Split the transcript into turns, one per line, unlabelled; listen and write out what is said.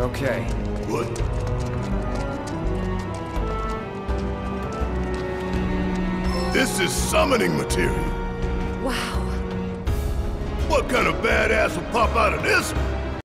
Okay.
What? This is summoning material.
Wow.
What kind of badass will pop out of this?